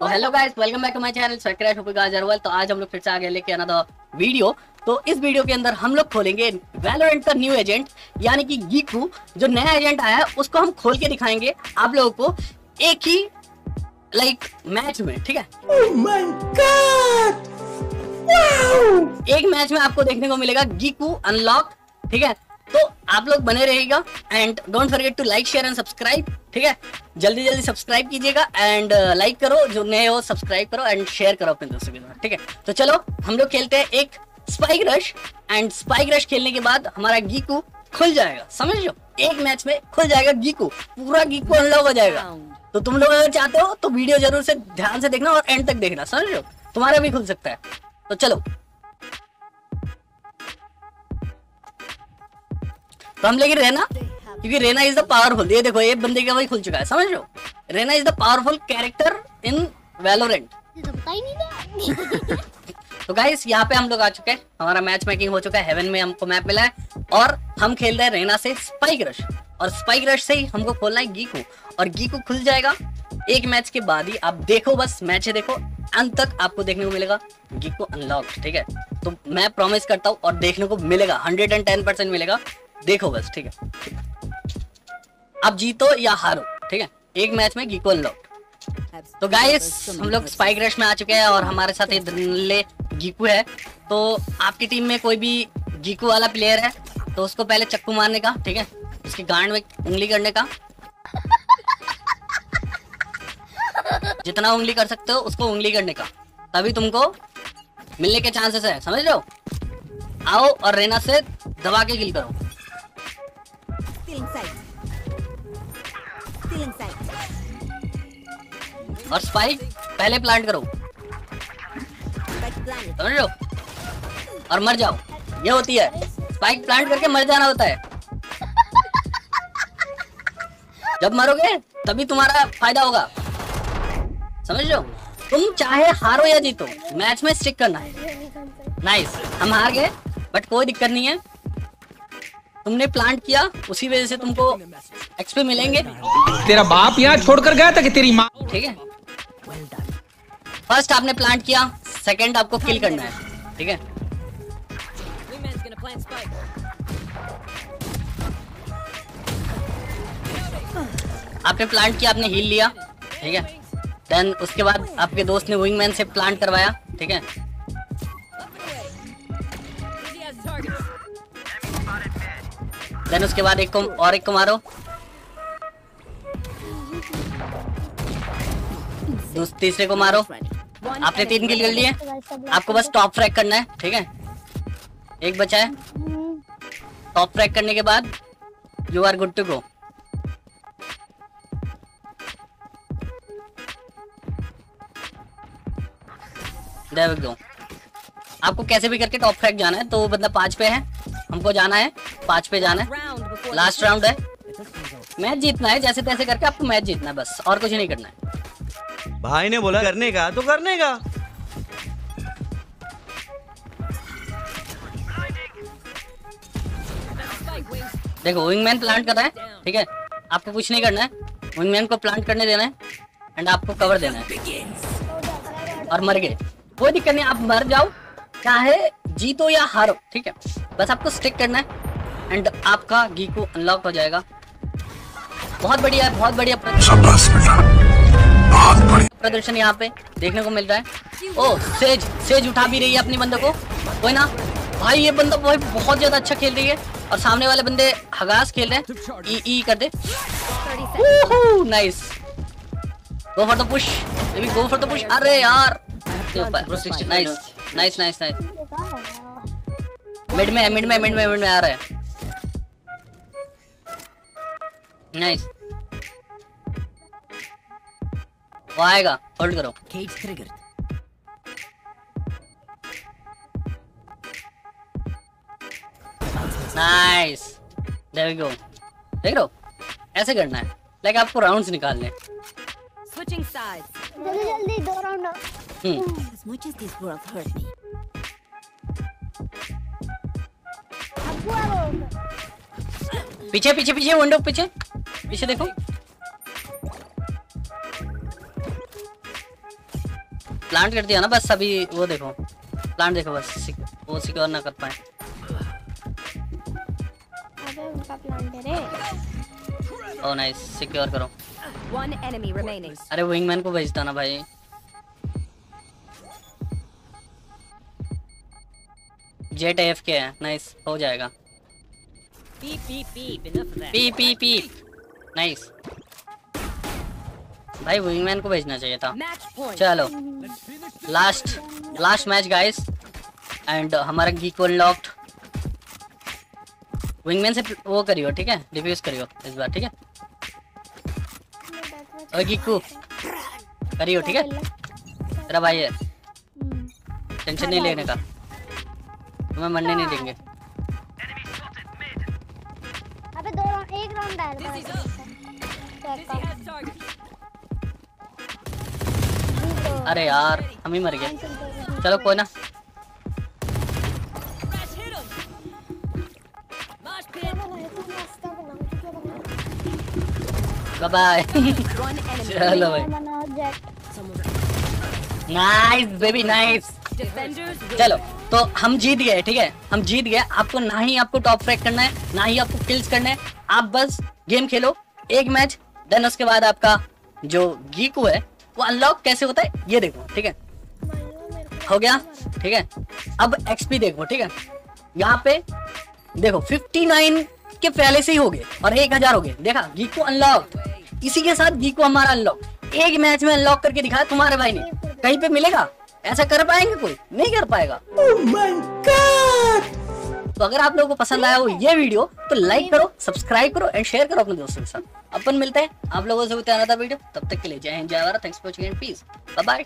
तो hello guys welcome back to my channel सक्रैश Upkar Jarwal तो आज हम लोग फिर से आगे लेके आना था वीडियो तो इस वीडियो के अंदर हम लोग खोलेंगे वैलोरेंट का न्यू एजेंट यानी कि गीकू जो नया एजेंट आया है उसको हम खोल के दिखाएँगे आप लोगों को एक ही लाइक मैच में ठीक है? एक मैच में आपको देखने को मिलेगा गीकू अनलॉक ठीक है? तो आप लोग बने रहेगा and don't forget to like share and subscribe ठीक है? जल्दी जल्दी सब्सक्राइब कीजिएगा एंड लाइक करो, जो नए हो सब्सक्राइब करो एंड शेयर करो अपने दोस्तों के साथ, ठीक है? तो चलो, हम लोग खेलते हैं एक spike rush and spike rush खेलने के बाद हमारा गीकू खुल जाएगा, समझ? लो एक मैच में खुल जाएगा गीकू, पूरा गीकू अनलॉक हो जाएगा। तो तुम लोग अगर चाहते हो तो वीडियो ज़रूर से ध्यान से देखना और एंड तक देखना, समझ? लो तुम्हारा भी खुल सकता है। तो चलो तो हम लेके रेना क्योंकि रेना इज़ द पावरफुल ये देखो, ये बंदे का वही खुल चुका है, समझ लो Reyna is the powerful character in Valorant तो गाइस यहाँ पे हम लोग आ चुके हैं। हमारा मैच मेकिंग हो चुका है हेवन में हमको मैप मिला है, और हम खेल रहे हैं रेना से स्पाइक रश और स्पाइक रश से ही हमको खोलना है गीकू और गीकू खुल जाएगा एक मैच के बाद ही। आप देखो बस मैच देखो, अंत तक आपको देखने को मिलेगा। गीकू अनलॉक ठीक है? तो मैं प्रॉमिस करता हूँ, और देखने को मिलेगा हंड्रेड एंड टेन परसेंट मिलेगा। देखो बस, ठीक है। आप जीतो या हारो, ठीक है? एक मैच में गीको अनलॉक तो गाइस हम लोग स्पाइक रश में आ चुके हैं और हमारे साथ ये गीकू है। तो आपकी टीम में कोई भी गीकू वाला प्लेयर है तो उसको पहले चक्कू मारने का, ठीक है? उसकी गांड में उंगली करने का। जितना उंगली कर सकते हो, उसको उंगली करने का। तभी तुमको मिलने के चांसेस है, समझ लो आओ और रेना से दबा के किल करो। और स्पाइक पहले प्लांट करो। समझ लो और मर जाओ। ये होती है। स्पाइक प्लांट करके मर जाना होता है। जब मरोगे तभी तुम्हारा फ़ायदा होगा। समझ लो तुम चाहे हारो या जीतो मैच में स्टिक करना है। नाइस हम हार गए बट कोई दिक्कत नहीं है। तुमने प्लांट किया उसी वजह से तुमको एक्सपी मिलेंगे। तेरा बाप यहाँ छोड़कर गया था कि तेरी माँ? ठीक है। फ़र्स्ट आपने प्लांट किया सेकंड आपको किल करना है। ठीक है? आपने प्लांट किया आपने हील लिया। ठीक है? देन उसके बाद आपके दोस्त ने विंगमैन से प्लांट करवाया। ठीक है? देन उसके बाद एक को और एक को मारो। तीसरे को मारो। आपने तीन किल कर लिए। आपको बस टॉप फ्रैक करना है, ठीक है? एक बचा है। टॉप फ्रैक करने के बाद you are good to go go आपको कैसे भी करके टॉप फ्रैक जाना है तो बंदा पाँच पे है। हमको जाना है, पाँच पे जाना है। लास्ट राउंड है। मैच जीतना है, जैसे तैसे करके आपको मैच जीतना है, बस। और कुछ नहीं करना है। भाई ने बोला करने का तो करने का। देखो विंगमैन प्लांट कर रहा है ठीक है? आपको कुछ नहीं करना है। विंगमैन को प्लांट करने देना है एंड आपको कवर देना है। और मर गए। कोई दिक्कत नहीं आप मर जाओ। चाहे जीतो या हारो ठीक है? बस आपको स्टिक करना है एंड आपका घी गीको अनलॉक हो जाएगा। बहुत बढ़िया बहुत बढ़िया। प्रदर्शन यहाँ पे देखने को मिल रहा है। ओ सेज सेज उठा भी रही है अपनी बंदे को। कोई ना भाई ये बंदा भाई बहुत ज़्यादा अच्छा खेल रही है। और सामने वाले बंदे हगास खेल रहे हैं। ई ई कर दे। Nice go for the push baby go for the push अरे यार। Nice nice nice nice mid में मिड में मिड में मिड में आ रहा है। नाइस वो आएगा होल्ड करो। Cage triggered. Nice there we go देख लो ऐसे करना है। लाइक आपको राउंड्स निकालने। Switching sides. जल्दी जल्दी दो round hmm. As much as this world hurt me, आपको आ रहा पीछे पीछे पीछे विंडो पीछे। पीछे देखो। प्लांट कर दिया ना बस अभी वो देखो। प्लांट देखो बस सिक, वो सिक्योर ना कर पाए। अबे उनका प्लांट रे। ओ नाइस सिक्योर करो। One enemy remaining. अरे विंगमैन को भेजता ना भाई। जेट एफ़ के है नाइस हो जाएगा। Beep. Enough of पी पी पी नाइस भाई विंगमैन को भेजना चाहिए था। चलो last last match guys and हमारा गीक अनलॉक्ड विंगमैन से वो करियो ठीक है? डिफ्यूज करियो इस बार ठीक है? और गीकू करियो ठीक है? तेरा भाई है। टेंशन नहीं लेने का। तुम्हें मरने नहीं देंगे। अबे दो राउंड एक राउंड डाल अरे यार, हम ही मर गए। चलो कोई ना। बाय चलो भाई। नाइस बेबी नाइस चलो तो हम जीत गए, ठीक है? हम जीत गए। आपको ना ही आपको टॉप फ्रैक करना है, ना ही आपको किल्स करना है। आप बस गेम खेलो। एक मैच देन उसके बाद आपका जो गीकू है वो अनलॉक कैसे होता है, ये देखो, ठीक है? हो गया? ठीक है? अब एक्सपी देखो, ठीक है? यहाँ पे देखो 59 के पहले से ही हो गए और 1000 हो गए। देखा? गीकू अनलॉक इसी के साथ गीकू हमारा अनलॉक एक मैच में अनलॉक करके दिखाया तुम्हारे भाई ने। कहीं पे मिलेगा? ऐसा कर पाएँगे कोई? नहीं कर पाएगा। तो अगर आप लोगों को पसंद आया हो ये वीडियो तो लाइक करो सब्सक्राइब करो एंड शेयर करो अपने दोस्तों के साथ। अपन मिलते हैं, आप लोगों से होते आना था वीडियो। तब तक के लिए जय हिंद, जय Bharat thanks for watching and please bye bye